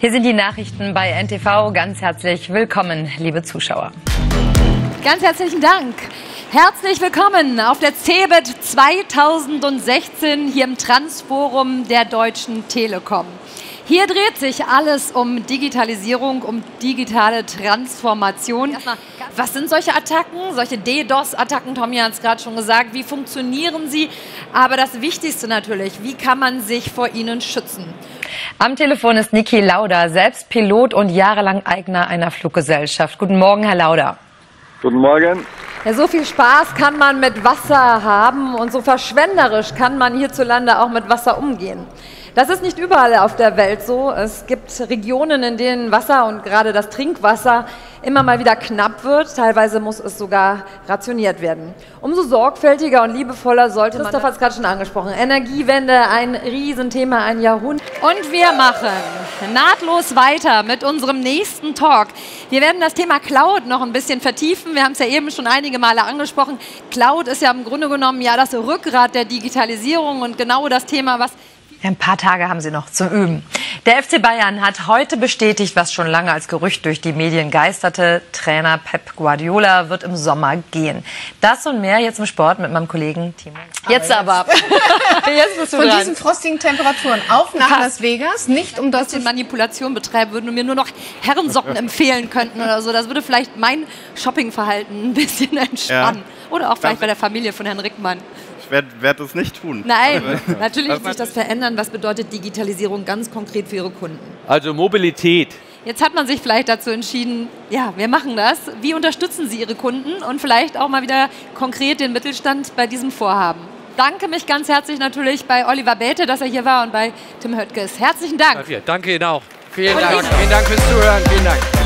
Hier sind die Nachrichten bei NTV. Ganz herzlich willkommen, liebe Zuschauer. Ganz herzlichen Dank. Herzlich willkommen auf der CeBIT 2016 hier im Transforum der Deutschen Telekom. Hier dreht sich alles um Digitalisierung, um digitale Transformation. Was sind solche Attacken, solche DDoS-Attacken? Tommy hat es gerade schon gesagt. Wie funktionieren sie? Aber das Wichtigste natürlich, wie kann man sich vor ihnen schützen? Am Telefon ist Niki Lauda, selbst Pilot und jahrelang Eigner einer Fluggesellschaft. Guten Morgen, Herr Lauda. Guten Morgen. Ja, so viel Spaß kann man mit Wasser haben und so verschwenderisch kann man hierzulande auch mit Wasser umgehen. Das ist nicht überall auf der Welt so. Es gibt Regionen, in denen Wasser und gerade das Trinkwasser immer mal wieder knapp wird. Teilweise muss es sogar rationiert werden. Umso sorgfältiger und liebevoller sollte man. Christoph hat es gerade schon angesprochen. Energiewende, ein Riesenthema, ein Jahrhundert. Und wir machen nahtlos weiter mit unserem nächsten Talk. Wir werden das Thema Cloud noch ein bisschen vertiefen. Wir haben es ja eben schon einige Male angesprochen. Cloud ist ja im Grunde genommen ja das Rückgrat der Digitalisierung und genau das Thema, was ein paar Tage haben Sie noch zum Üben. Der FC Bayern hat heute bestätigt, was schon lange als Gerücht durch die Medien geisterte. Trainer Pep Guardiola wird im Sommer gehen. Das und mehr jetzt im Sport mit meinem Kollegen Timo. Jetzt aber. jetzt bist du Von dran. diesen frostigen Temperaturen auf nach Las Vegas, nicht um das zu Manipulation betreiben würden und mir nur noch Herrensocken empfehlen könnten oder so. Das würde vielleicht mein Shoppingverhalten ein bisschen entspannen. Ja. Oder auch vielleicht bei der Familie von Herrn Rickmann werde werd das nicht tun. Nein, natürlich wird sich das verändern. Was bedeutet Digitalisierung ganz konkret für Ihre Kunden? Also Mobilität. Jetzt hat man sich vielleicht dazu entschieden, ja, wir machen das. Wie unterstützen Sie Ihre Kunden und vielleicht auch mal wieder konkret den Mittelstand bei diesem Vorhaben? Danke mich ganz herzlich natürlich bei Oliver Bäte, dass er hier war und bei Tim Höttges. Herzlichen Dank. Danke Ihnen auch. Vielen Dank. Vielen Dank fürs Zuhören. Vielen Dank.